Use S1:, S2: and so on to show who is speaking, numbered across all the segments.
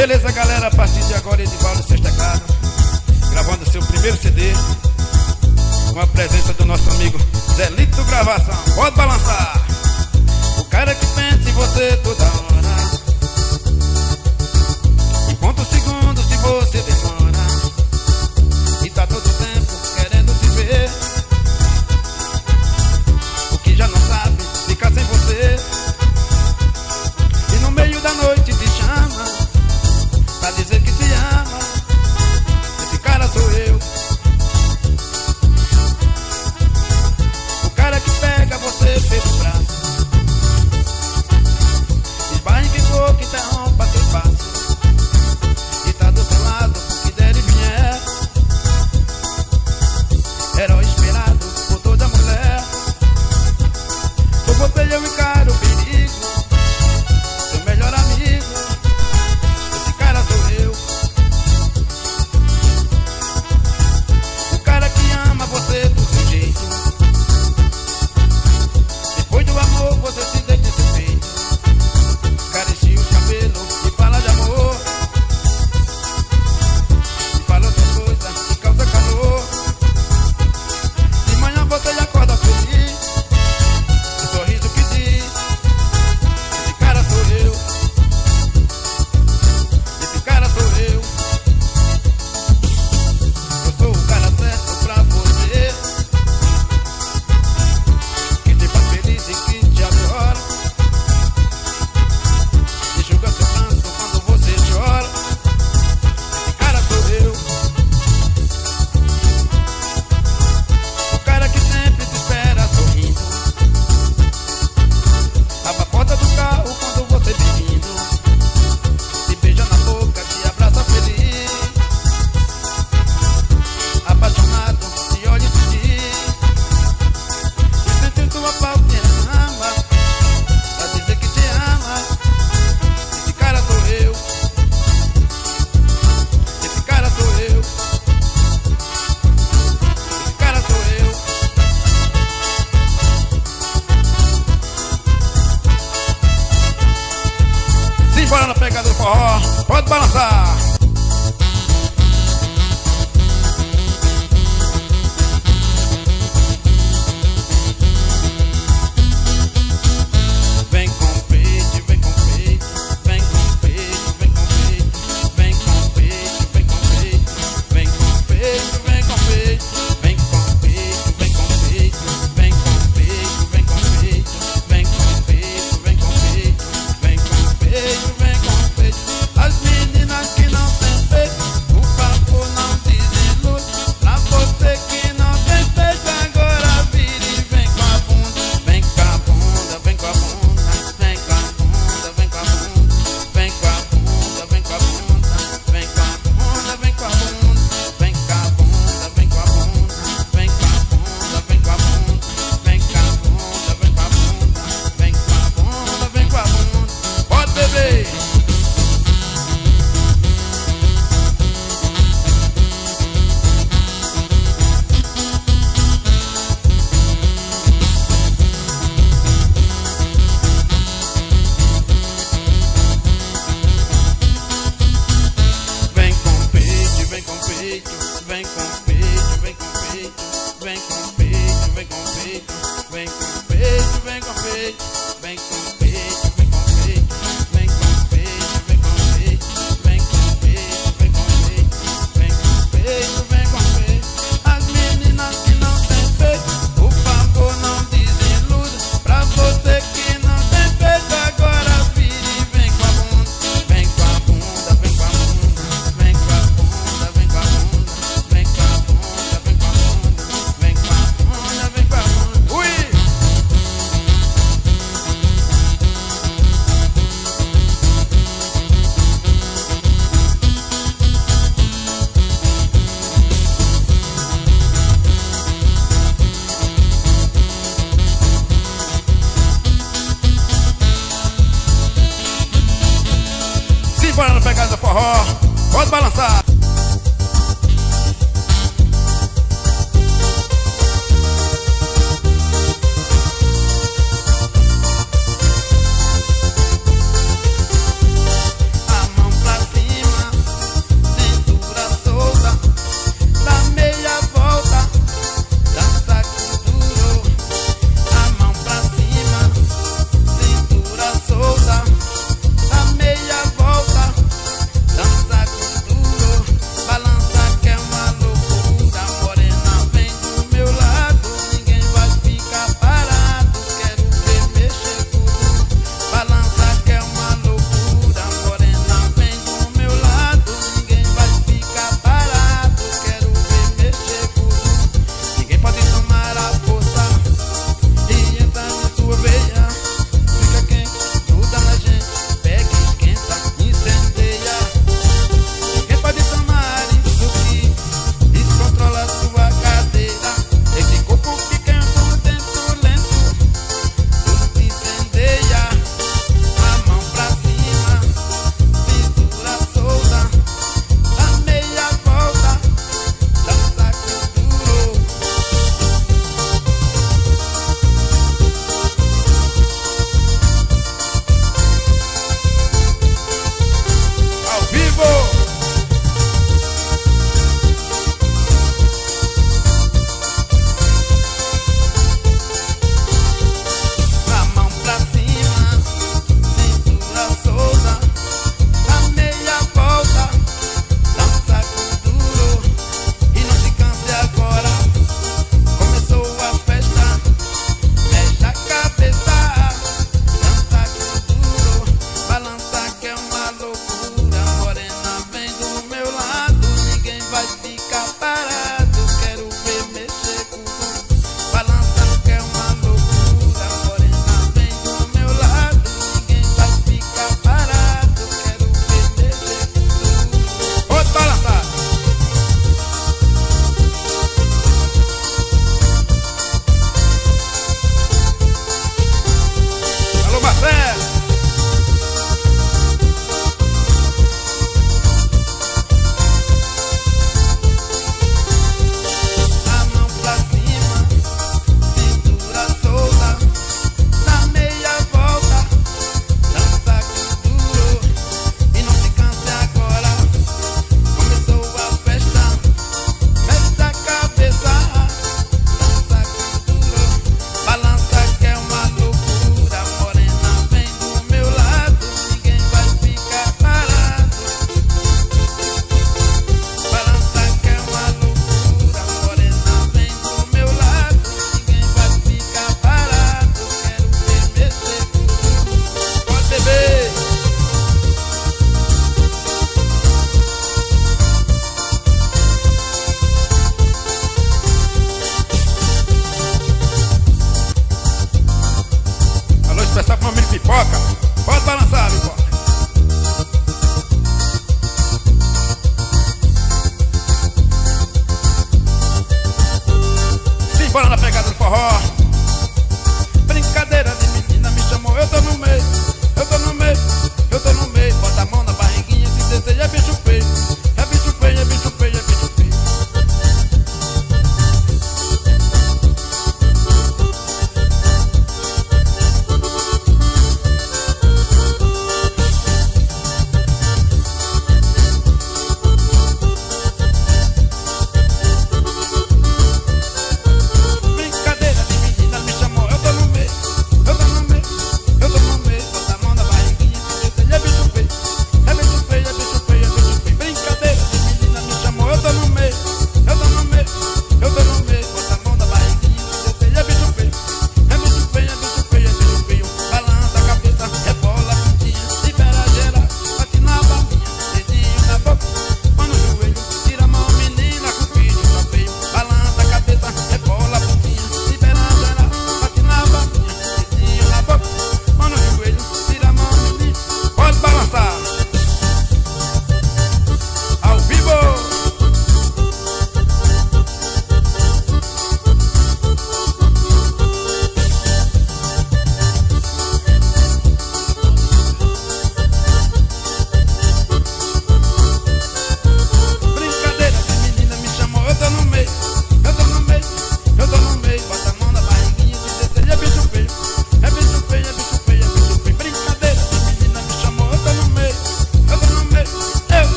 S1: Beleza, galera? A partir de agora, Edivaldo Seus Teclados, gravando seu primeiro CD, com a presença do nosso amigo Zelito Gravação. Pode balançar! O cara que pensa em você toda hora. E conta o segundo se você demora.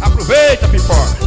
S1: Aproveita, pipoca.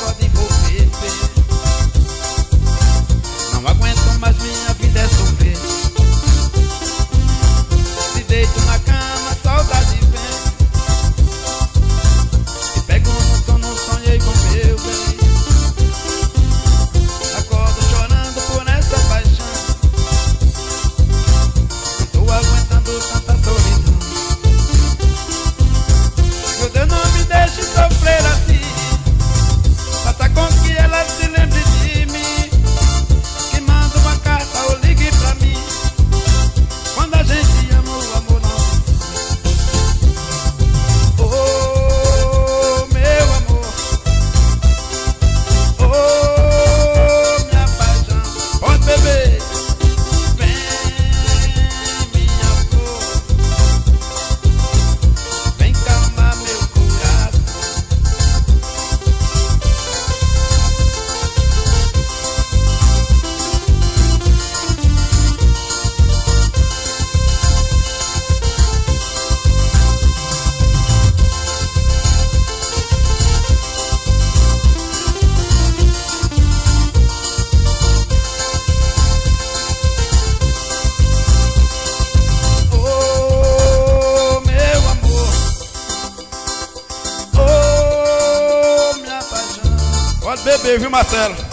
S1: Dormir, acordo e beber, viu, Marcelo?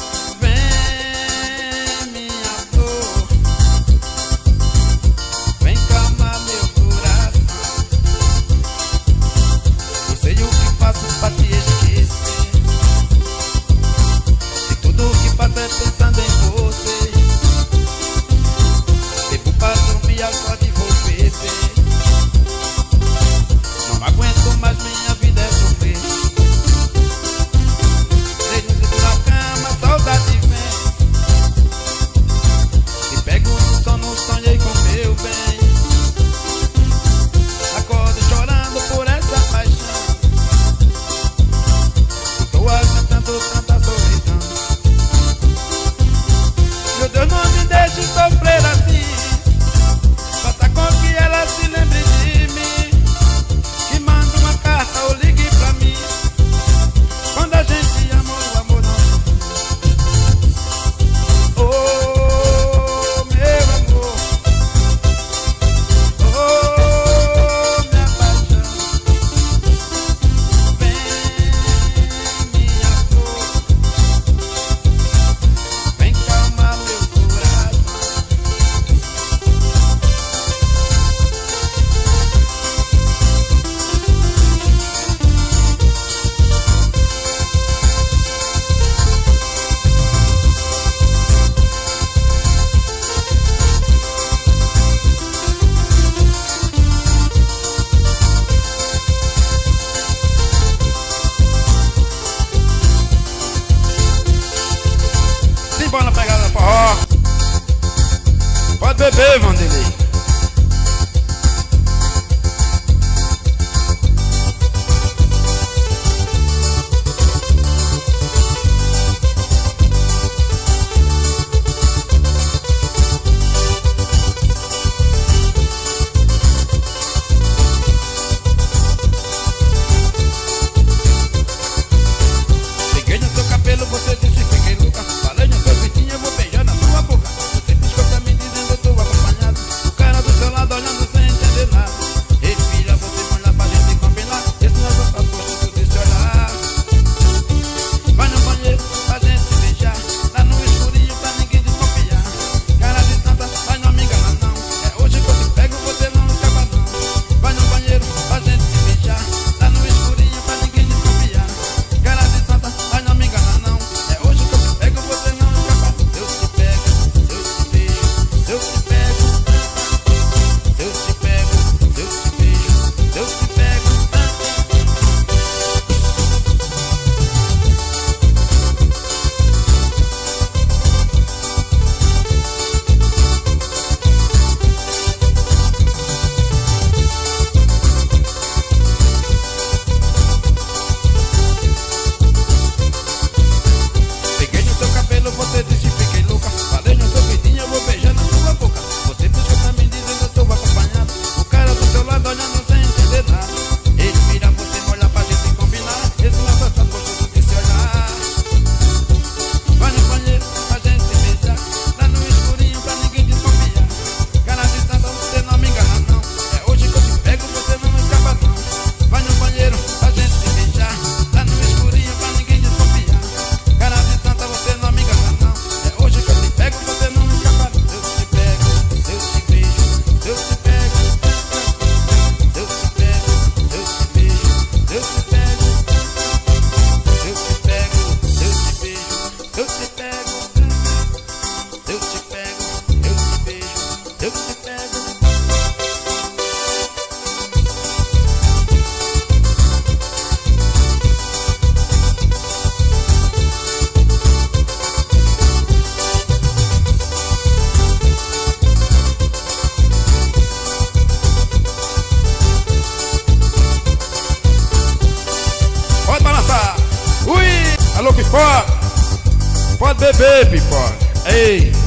S1: Ei!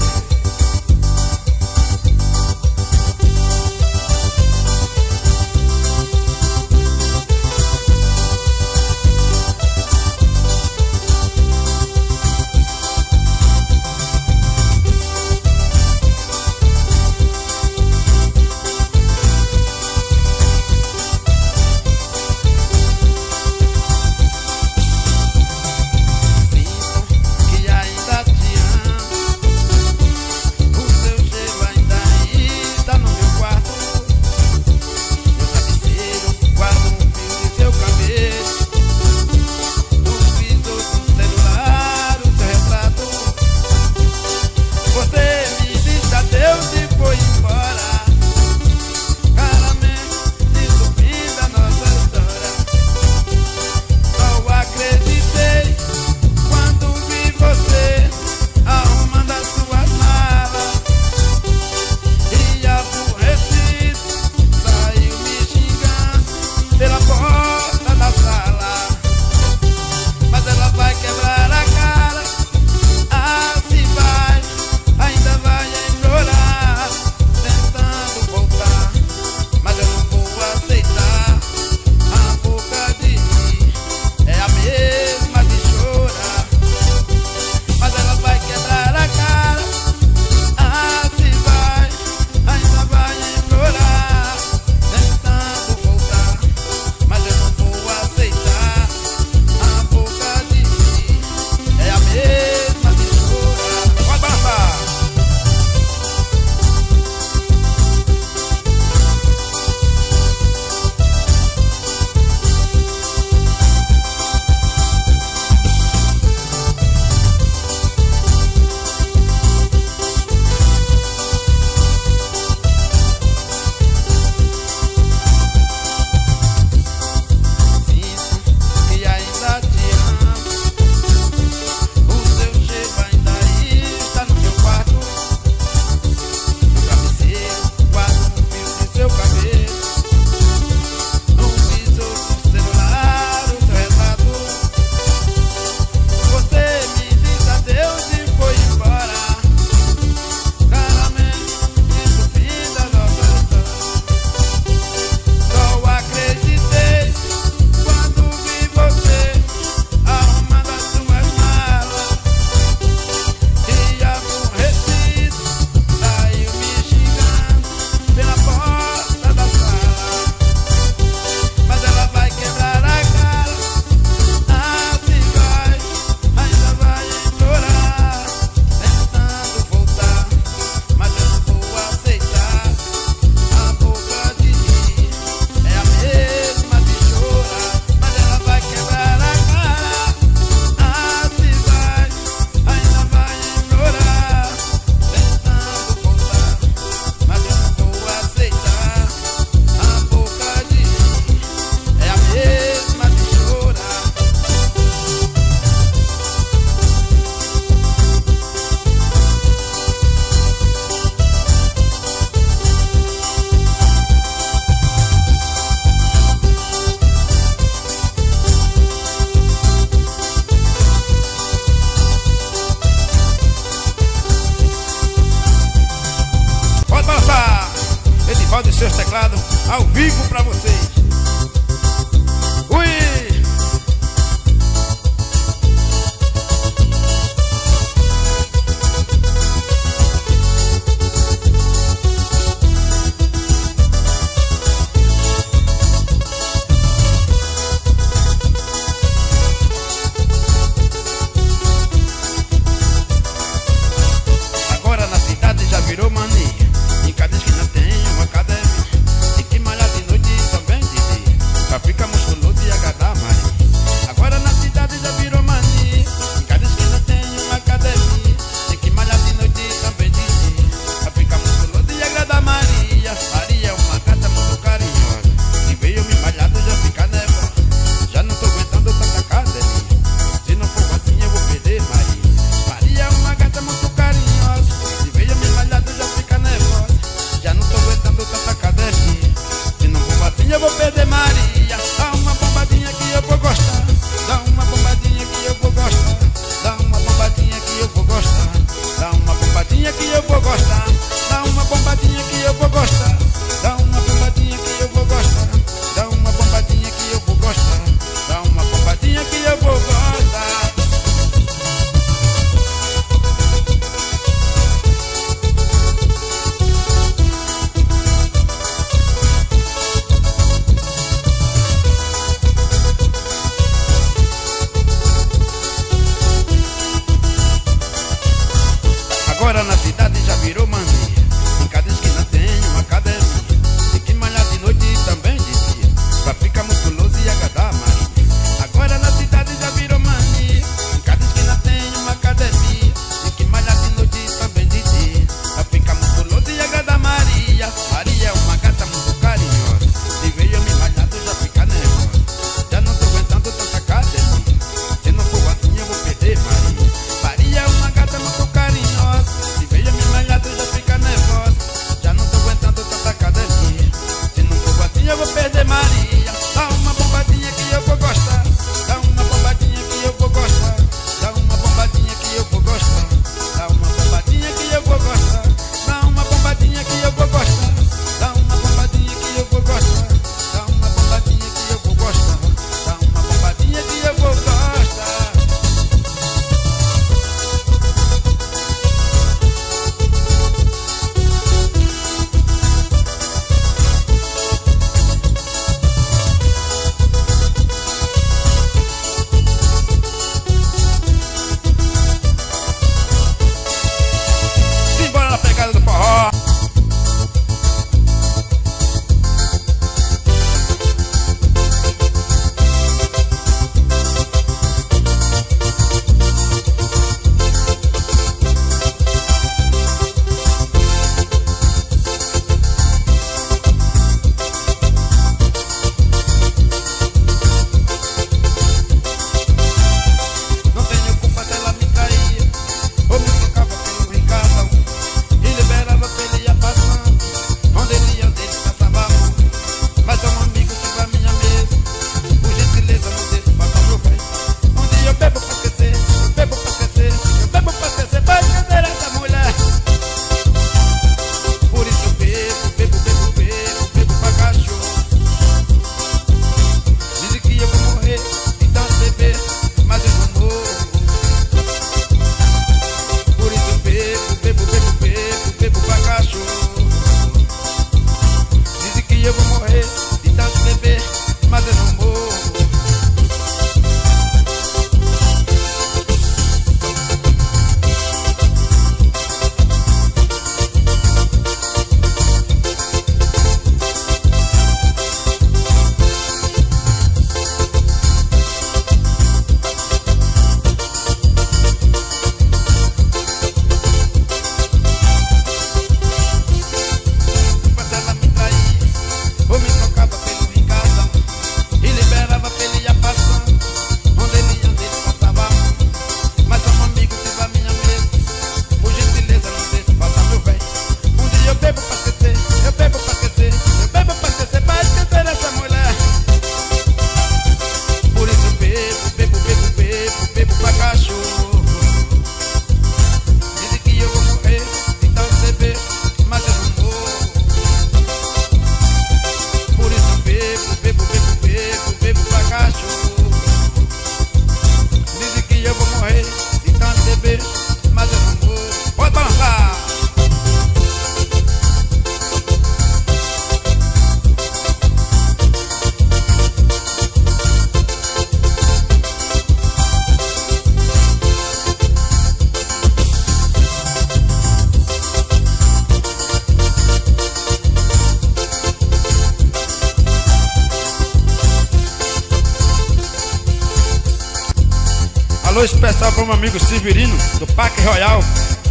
S1: meu amigo Severino, do Parque Royal,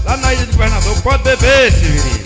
S1: lá na Ilha do Governador. Pode beber, Severino.